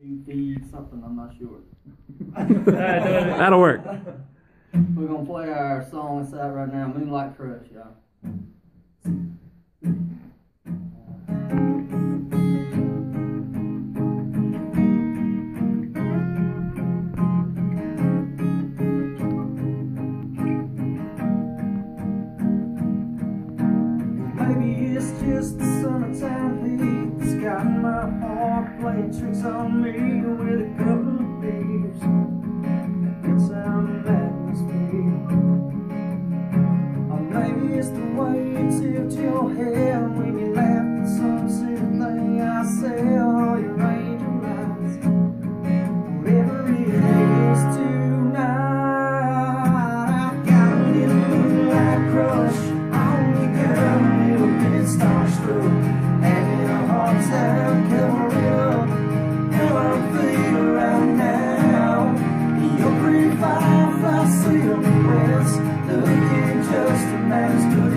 Something, I'm not sure. That'll work. We're gonna play our song inside right now, Moonlight Crush, y'all. Maybe it's just the summertime heat It's got my heart playing tricks on me With a couple of beers And some atmosphere. Or maybe it's the way you tilt your hair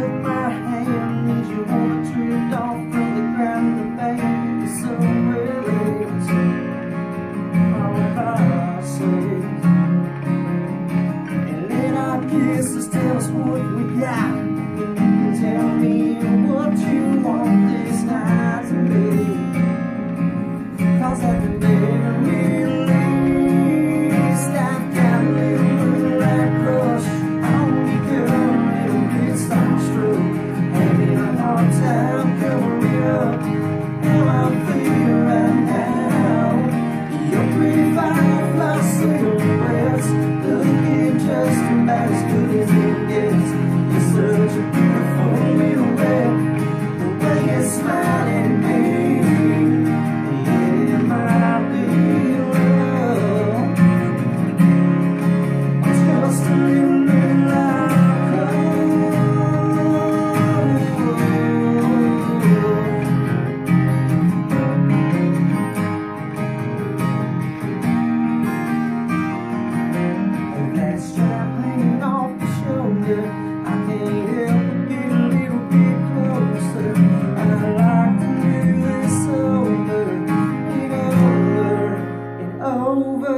took my hand and you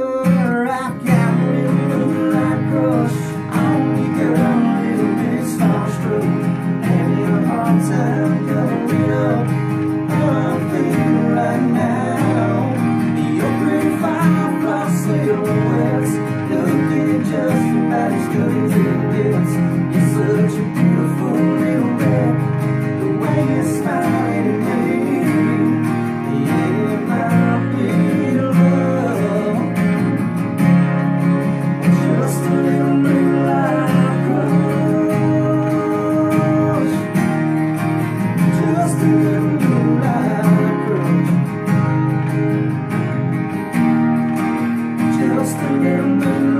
rock just remember